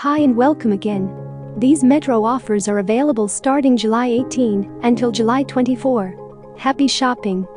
Hi and welcome again. These Metro offers are available starting July 18 until July 24. Happy shopping!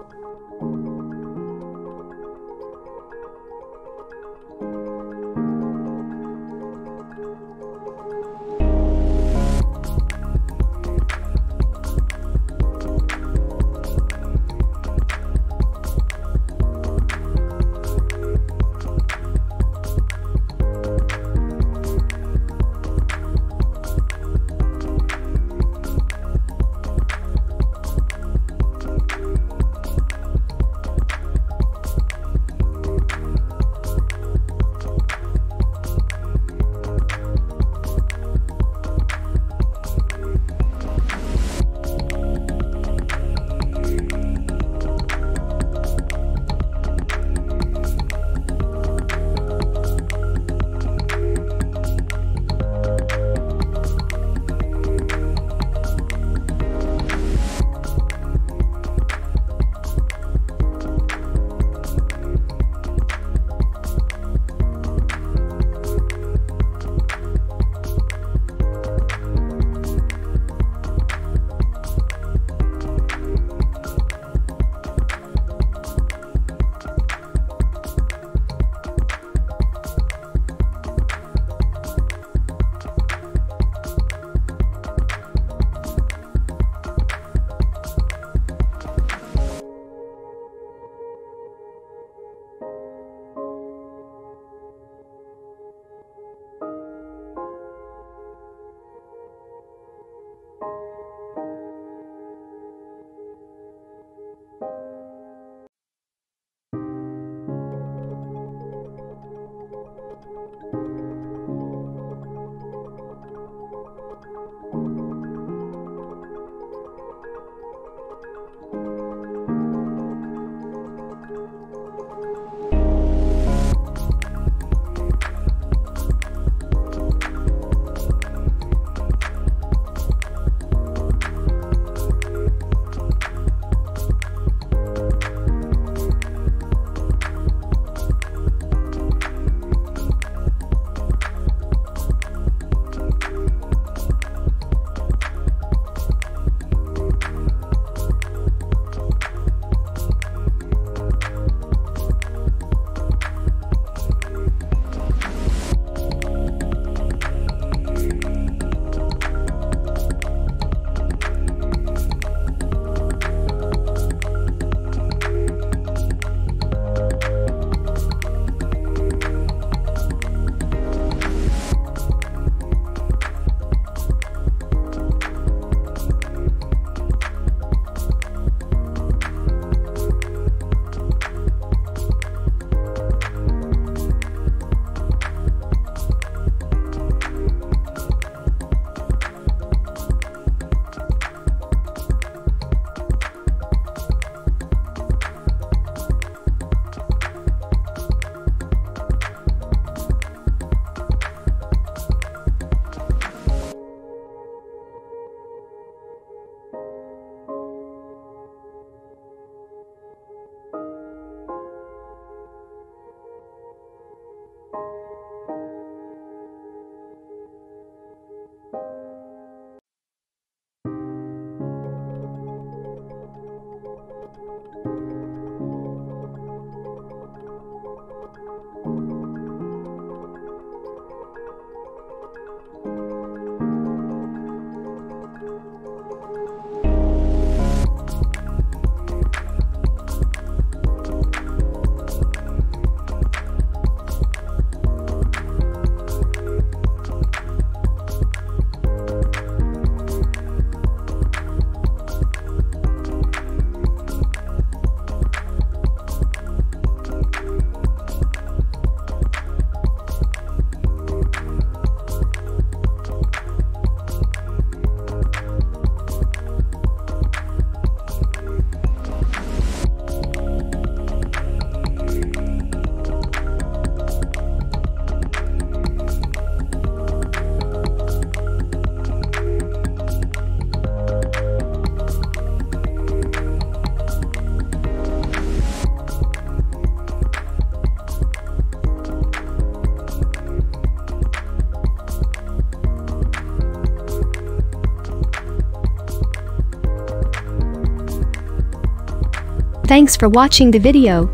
Thanks for watching the video.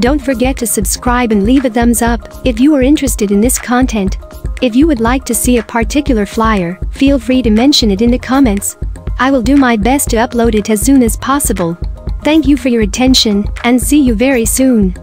Don't forget to subscribe and leave a thumbs up if you are interested in this content. If you would like to see a particular flyer, feel free to mention it in the comments. I will do my best to upload it as soon as possible. Thank you for your attention and see you very soon.